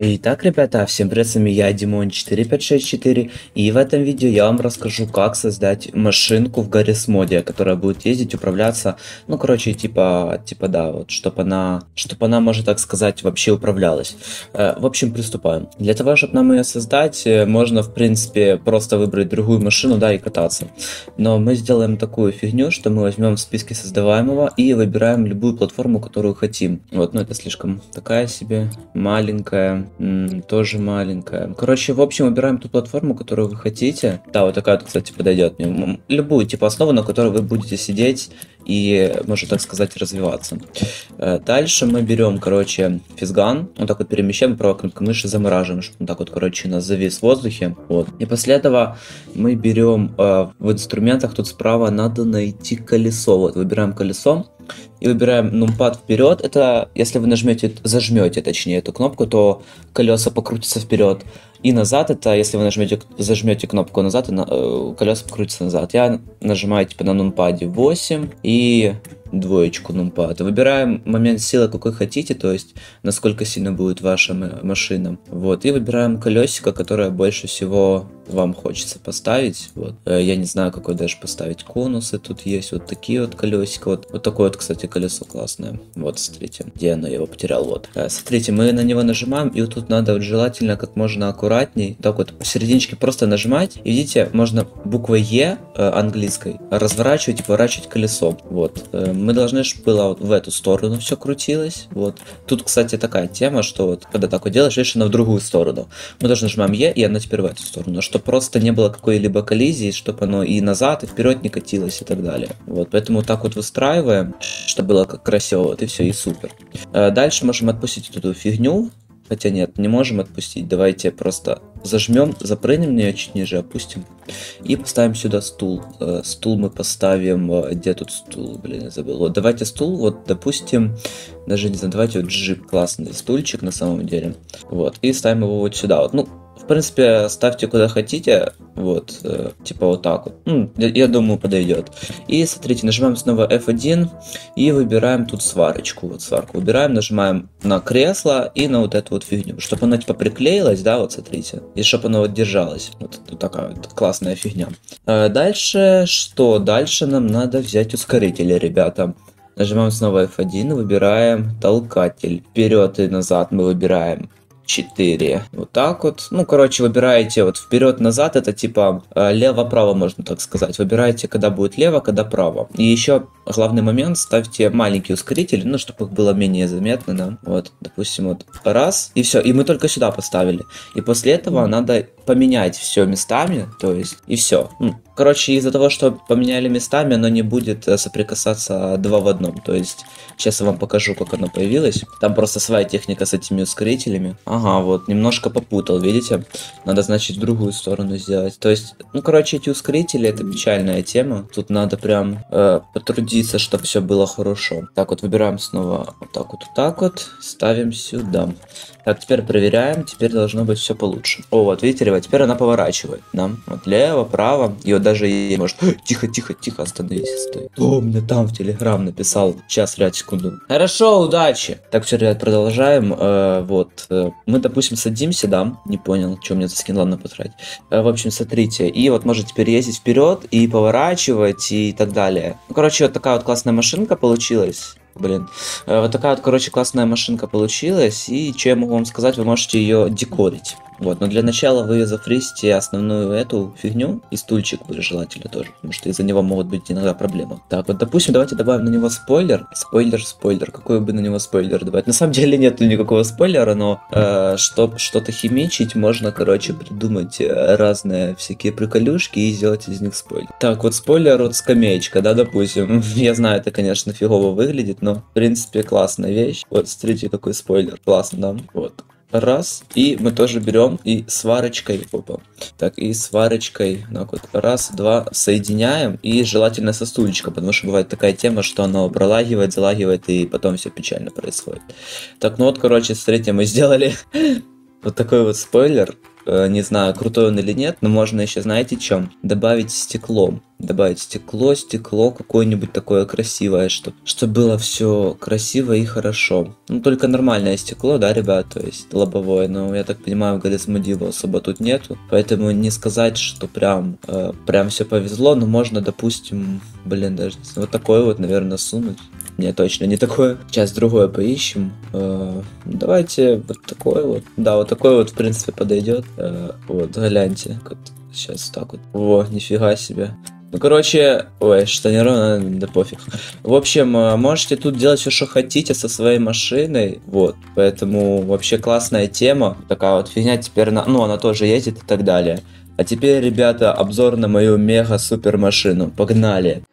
Итак, ребята, всем привет, с вами я, Димон4564, и в этом видео я вам расскажу, как создать машинку в Гаррис моде, которая будет ездить, управляться, ну, короче, типа, типа, да, вот, чтобы она, чтобы она, можно так сказать, вообще управлялась. Э, в общем, приступаем. Для того, чтобы нам ее создать, э, можно, в принципе, просто выбрать другую машину, да, и кататься. Но мы сделаем такую фигню, что мы возьмем в списке создаваемого и выбираем любую платформу, которую хотим. Вот, ну, это слишком такая себе маленькая, тоже маленькая. Короче, в общем, выбираем ту платформу, которую вы хотите. Да, вот такая, кстати, подойдет мне. Любую, типа, основу, на которой вы будете сидеть и, можно так сказать, развиваться. Э, дальше мы берем, короче, физган, вот так вот перемещаем, правой кнопкой мыши замораживаем, чтобы он так вот, короче, нас завис в воздухе. Вот. И после этого мы берем э, в инструментах, тут справа надо найти колесо. Вот, выбираем колесо, и выбираем нумпад вперед. Это если вы нажмете, зажмете, точнее, эту кнопку, то колеса покрутятся вперед. И назад это, если вы нажмете, зажмете кнопку назад, э, колеса покрутятся назад. Я нажимаю типа на нумпаде 8 и двоечку нумпад. Выбираем момент силы, какой хотите, то есть насколько сильно будет ваша машина. Вот, и выбираем колесико, которое больше всего вам хочется поставить. Вот. Э, я не знаю, какой даже поставить. Конусы тут есть, вот такие вот колесика. Вот, вот такое вот, кстати, колесо классное. Вот, смотрите, где оно, я его потерял. Вот. Э, смотрите, мы на него нажимаем, и вот тут надо вот желательно как можно аккуратней, так вот посерединке просто нажимать. И видите, можно буквой Е э, английской разворачивать и поворачивать колесо. Вот. Мы должны, чтобы было вот в эту сторону все крутилось. Вот. Тут, кстати, такая тема, что вот когда так вот делаешь, видишь, она в другую сторону. Мы должны нажимаем Е, и она теперь в эту сторону. Что чтобы просто не было какой-либо коллизии, чтобы оно и назад, и вперед не катилось и так далее. Вот, поэтому так вот выстраиваем, чтобы было как красиво, вот и все, и супер. Э, дальше можем отпустить эту фигню, Хотя нет, не можем отпустить. Давайте просто зажмем, запрыгнем на нее чуть ниже, опустим. И поставим сюда стул. Э, стул мы поставим... Э, где тут стул? Блин, я забыл. Вот давайте стул, вот допустим, даже не знаю, давайте вот джип, классный стульчик на самом деле. Вот, и ставим его вот сюда. Вот, ну, в принципе, ставьте куда хотите, вот, э, типа вот так вот. Ну, я, думаю, подойдет. И смотрите, нажимаем снова F1 и выбираем тут сварочку. Вот сварку выбираем, нажимаем на кресло и на вот эту вот фигню, чтобы она типа приклеилась, да, вот смотрите, и чтобы она вот держалась. Вот, вот такая вот классная фигня. Э, дальше что? Дальше нам надо взять ускорители, ребята. Нажимаем снова F1, выбираем толкатель. Вперед и назад мы выбираем 4. Вот так вот. Ну, короче, выбираете вот вперед-назад, это типа э, лево-право, можно так сказать. Выбираете, когда будет лево, когда право. И еще главный момент, ставьте маленькие ускорители, ну, чтобы их было менее заметно, да. Вот, допустим, вот раз, и все. И мы только сюда поставили. И после этого надо поменять все местами, то есть, и все. Короче, из-за того, что поменяли местами, оно не будет э, соприкасаться два в одном. То есть, сейчас я вам покажу, как оно появилось. Там просто своя техника с этими ускорителями. Ага, вот, немножко попутал, видите? Надо, значит, в другую сторону сделать. То есть, ну, короче, эти ускорители, это печальная тема. Тут надо прям э, потрудиться, чтобы все было хорошо. Так вот, выбираем снова вот так вот, вот так вот, ставим сюда. Так, теперь проверяем, теперь должно быть все получше. О, вот, видите, ребят, теперь она поворачивает, да? Вот лево, право, и вот даже ей может... Тихо, тихо, тихо, остановись, стой. Кто мне там в Телеграм написал? Сейчас, ребят, секунду. Хорошо, удачи! Так, все, ребят, продолжаем. Э, вот, э, мы, допустим, садимся, да? Не понял, что мне за скин, ладно, потратить. Э, в общем, смотрите, и вот может теперь ездить вперед и поворачивать и так далее. Ну, короче, вот такая вот классная машинка получилась блин. Э, вот такая вот, короче, классная машинка получилась, и чем я могу вам сказать, вы можете ее декорить. Вот, но для начала вы зафристите основную эту фигню и стульчик будет желательно тоже, потому что из-за него могут быть иногда проблемы. Так, вот допустим, давайте добавим на него спойлер. Спойлер, спойлер. Какой бы на него спойлер добавить? На самом деле нет никакого спойлера, но э, чтобы что-то химичить, можно, короче, придумать э, разные всякие приколюшки и сделать из них спойлер. Так, вот спойлер, вот скамеечка, да, допустим. Я знаю, это, конечно, фигово выглядит, но, в принципе, классная вещь. Вот, смотрите, какой спойлер. Классно, да? Вот раз, и мы тоже берем и сварочкой, опа, так, и сварочкой, так вот, раз, два, соединяем, и желательно со стульчика, потому что бывает такая тема, что оно пролагивает, залагивает, и потом все печально происходит. Так, ну вот, короче, смотрите, мы сделали вот такой вот спойлер, не знаю, крутой он или нет, но можно еще, знаете, чем? Добавить стеклом добавить стекло, стекло какое-нибудь такое красивое, чтобы чтоб было все красиво и хорошо. Ну, только нормальное стекло, да, ребят, то есть лобовое, но я так понимаю, в Галисмуде его особо тут нету, поэтому не сказать, что прям, э, прям все повезло, но можно, допустим, блин, даже вот такое вот, наверное, сунуть. Не, точно не такое. Сейчас другое поищем. Э, давайте вот такое вот. Да, вот такое вот, в принципе, подойдет. Э, вот, гляньте. Сейчас так вот. О, нифига себе. Ну, короче, ой, штанированно, да пофиг. В общем, э, можете тут делать все, что хотите со своей машиной, вот. Поэтому вообще классная тема. Такая вот фигня теперь, на... ну, она тоже ездит и так далее. А теперь, ребята, обзор на мою мега-супер машину. Погнали!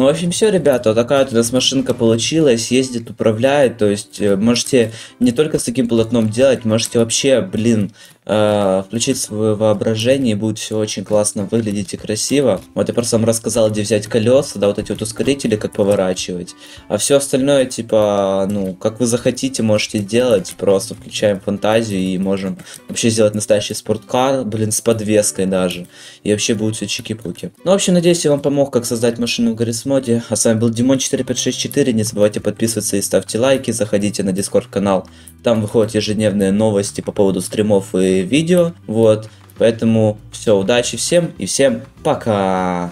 Ну, в общем, все, ребята, вот такая вот у нас машинка получилась, ездит, управляет, то есть э, можете не только с таким полотном делать, можете вообще, блин, э, включить свое воображение, будет все очень классно выглядеть и красиво. Вот я просто вам рассказал, где взять колеса, да, вот эти вот ускорители, как поворачивать. А все остальное, типа, ну, как вы захотите, можете делать, просто включаем фантазию и можем вообще сделать настоящий спорткар, блин, с подвеской даже. И вообще будет все чики-пуки. Ну, в общем, надеюсь, я вам помог, как создать машину в Гаррисмоде. А с вами был Димон4564, не забывайте подписываться и ставьте лайки, заходите на Дискорд канал, там выходят ежедневные новости по поводу стримов и видео. Вот. Поэтому все, удачи всем и всем пока!